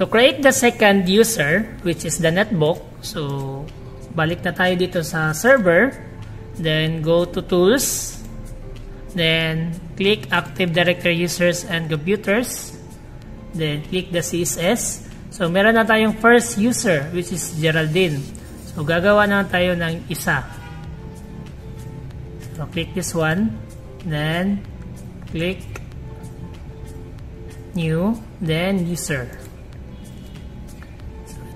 To create the second user, which is the netbook, so balik na tayo dito sa server, then go to tools, then click active directory users and computers, then click the CSS. So meron na tayong first user, which is Geraldine. So gagawa na tayo ng isa. So click this one, then click new, then user.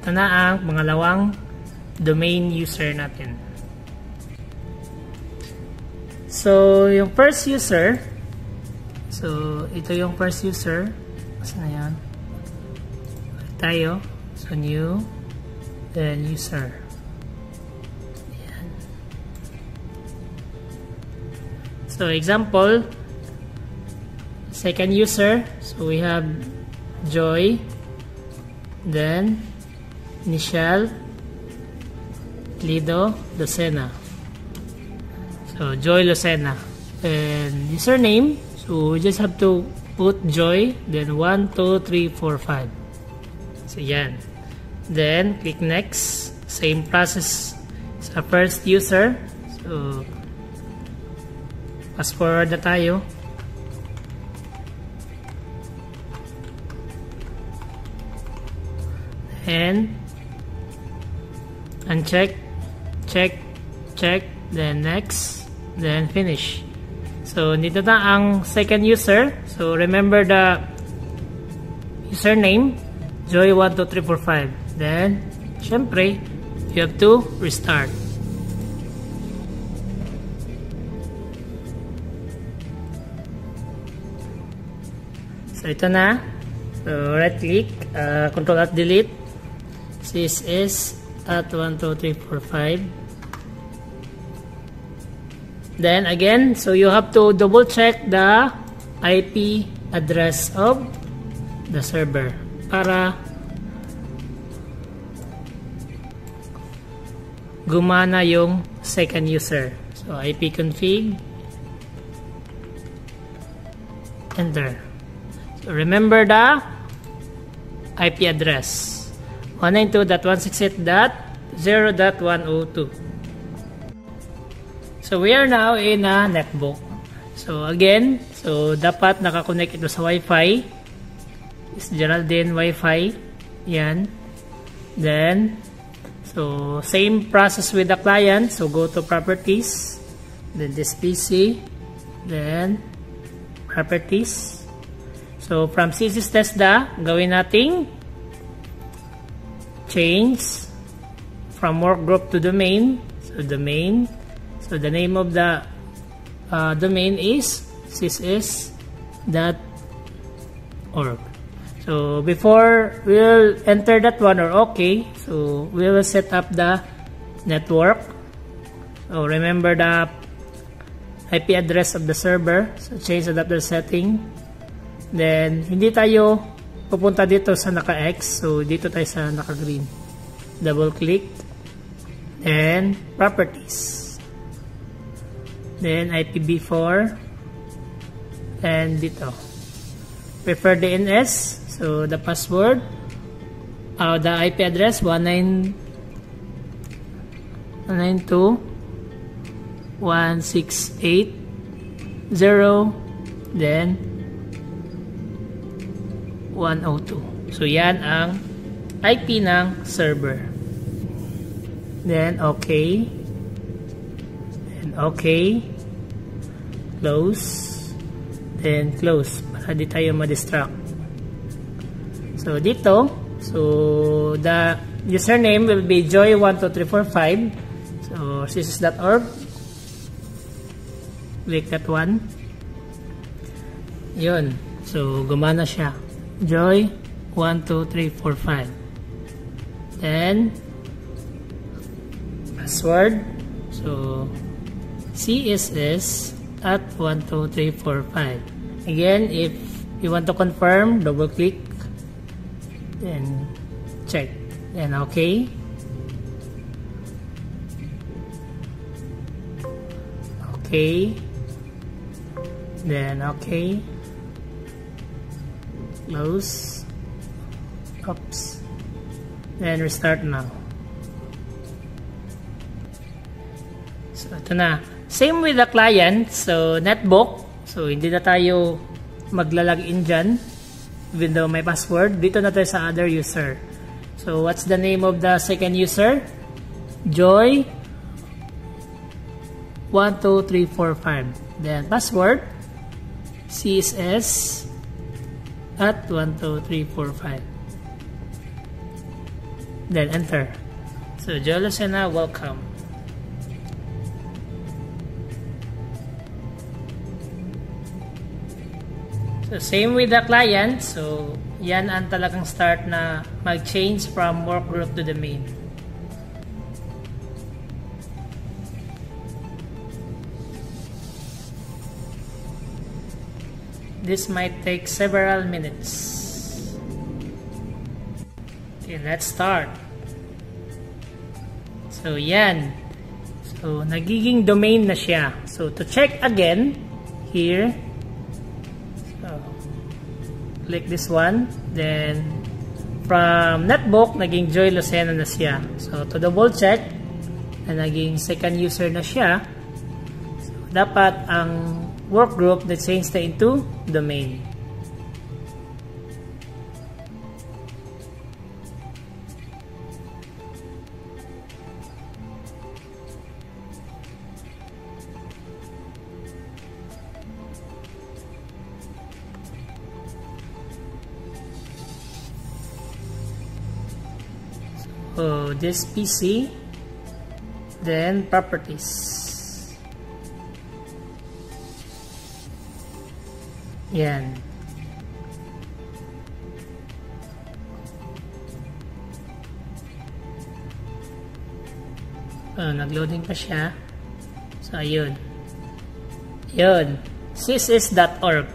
Ito na ang pangalawang domain user natin. So, yung first user, so, ito yung first user. Saan na yan? Tayo. So, new, then user. Ayan. So, example, second user, so we have Joy, then initial Lido Lucena. So Joy Lucena. And username, so we just have to put Joy, then 1, 2, 3, 4, 5. So yan. Then click next. Same process sa first user. So fast forward na tayo. And uncheck, check, check, then next, then finish. So, dito na ang second user. So, remember the username, joy12345. Then, syempre, you have to restart. So, ito na. So, right click, uh, control at delete. CSS at 1, 2, 3, 4, 5. Then again, so you have to double check the IP address of the server para gumana yung second user. So IP config enter. So remember the IP address. 192.168.0.102 So we are now in a netbook. So again, so dapat nakakonect ito sa Wi-Fi. Is Geraldine Wi-Fi. Yan. Then, so same process with the client. So go to properties. Then this PC. Then properties. So from CSS Tesda, gawin nating change from work group to domain. So domain. So the name of the uh, domain is sysis.org. So before we'll enter that one or okay, so we will set up the network. So remember the IP address of the server. So change adapter setting. Then hindi tayo pupunta dito sa naka-X. So, dito tayo sa naka-green. Double-click. Then, properties. Then, IPv4. And dito. Prefer DNS. So, the password. Uh, the IP address, 19 192 168 0 then 102. So, yan ang IP ng server. Then, okay. Then, okay. Close. Then, close. Para di tayo ma-distract. So, dito, so, the username will be joy12345. So, sysis.org. Click that one. Yun. So, gumana siya. Joy 1, 2, 3, 4, 5. Then, password. So, CSS at 1, 2, 3, 4, 5. Again, if you want to confirm, double click. Then, check. Then, okay. Okay. Then, okay close. Oops. Then restart now so ito na. Same with the client. So netbook. So hindi na tayo maglalagin dyan. Even though may password. Dito na tayo sa other user. So what's the name of the second user? Joy. 12345 then password. Css at 12345 then enter so Joy Lucena welcome So, same with the client. So, yan ang talagang start na mag-change from work group to the main. This might take several minutes. Okay, let's start. So, yan. So, nagiging domain na siya. So, to check again, here, so, click this one. Then, from netbook, naging Joy Lucena na siya. So, to double check, na naging second user na siya, so, dapat ang work group that changed na into domain. So this PC, then properties. Yan. Oh, nagloading pa siya. So, ayun. Yun. sysis.org.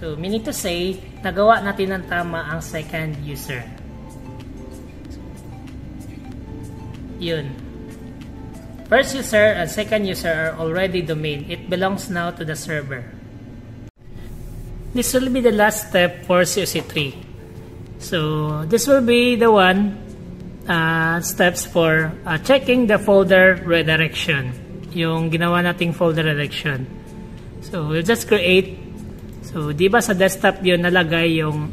So, meaning to say, nagawa natin ng tama ang second user. Yun. First user and second user are already domain. It belongs now to the server. This will be the last step for COC3. So this will be the one uh, steps for uh, checking the folder redirection. Yung ginawa nating folder redirection. So we'll just create. So di ba sa desktop yun nalagay yung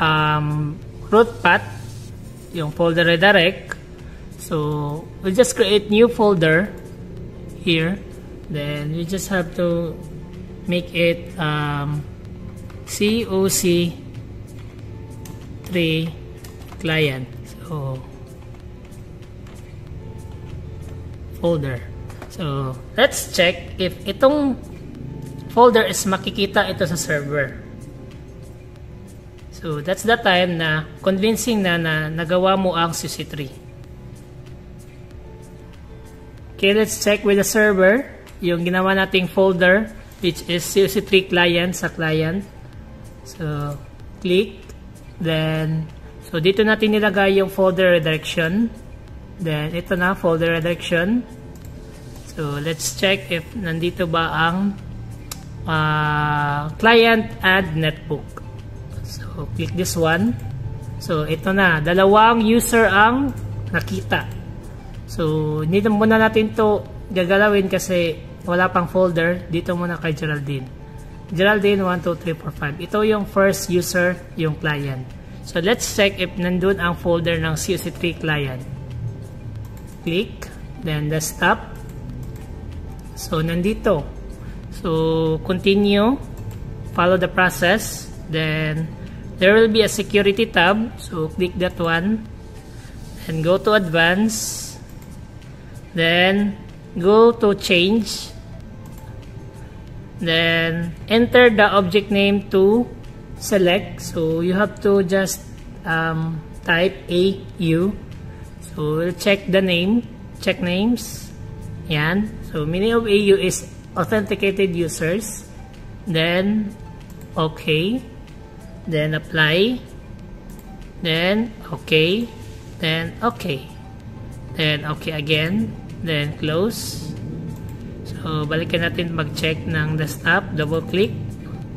um, root path, yung folder redirect. So we'll just create new folder here. Then we just have to make it um, COC 3 client. So, folder. So, let's check if itong folder is makikita ito sa server. So, that's the time na convincing na na nagawa mo ang CC3. Okay, let's check with the server yung ginawa nating folder which is COC3 client sa client. So, click. Then, so dito natin nilagay yung folder redirection. Then, ito na, folder redirection. So, let's check if nandito ba ang uh, client add netbook. So, click this one. So, ito na. Dalawang user ang nakita. So, hindi muna natin to gagalawin kasi wala pang folder. Dito muna kay Geraldine. Geraldine 12345. Ito yung first user, yung client. So let's check if nandun ang folder ng COC3 client. Click, then desktop. So nandito. So continue, follow the process, then there will be a security tab. So click that one, and go to advanced, then go to change then enter the object name to select. So you have to just um, type AU so we'll check the name check names. Yan. So meaning of AU is authenticated users. Then okay then apply. Then okay then okay then okay again. Then close So, balikan natin mag-check ng desktop, double click,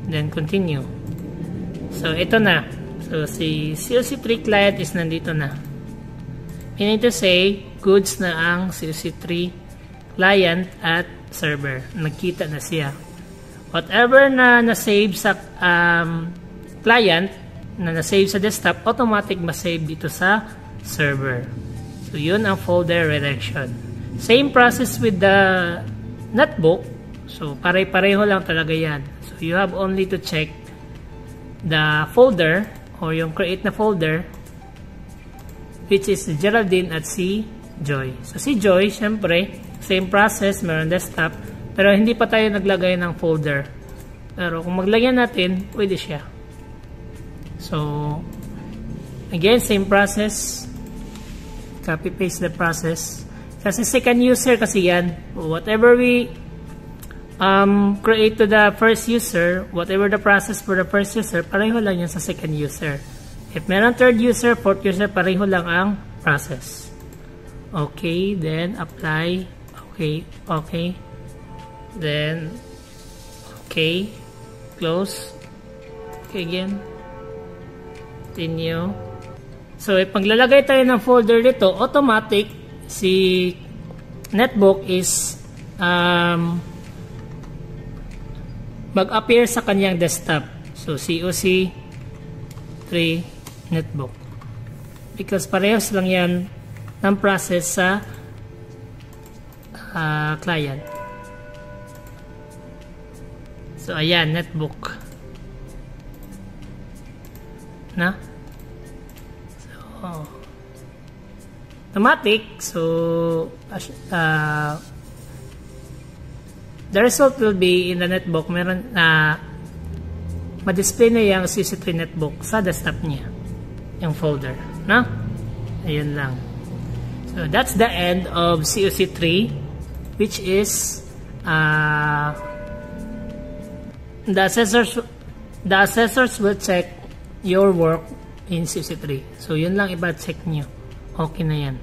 then continue. So, ito na. So, So, si COC3 client is nandito na. Meaning to say, goods na ang COC3 client at server. Nagkita na siya. Whatever na na-save sa um, client, na na-save sa desktop, automatic ma-save dito sa server. So, yun ang folder redirection. Same process with the notebook. So, pare-pareho lang talaga yan. So, you have only to check the folder or yung create na folder which is Geraldine at si Joy. So, si Joy, syempre, same process, meron desktop, pero hindi pa tayo naglagay ng folder. Pero kung maglagyan natin, pwede siya. So, again, same process. Copy-paste the process. Kasi second user kasi yan. Whatever we um, create to the first user, whatever the process for the first user, pareho lang yan sa second user. If meron third user, fourth user, pareho lang ang process. Okay, then apply. Okay, okay. Then, okay. Close. Okay, again. Continue. So, if maglalagay tayo ng folder dito, automatic, si netbook is um, mag-appear sa kanyang desktop. So, COC 3 netbook. Because parehas lang yan ng process sa uh, client. So, ayan, netbook. Na? So, automatic. So, uh, the result will be in the netbook, meron na uh, ma-display na yung CC3 netbook sa desktop niya. Yung folder. Na? Ayun lang. So, that's the end of COC3 which is uh, the assessors the assessors will check your work in CC3. So, yun lang iba check nyo. Okay na yan.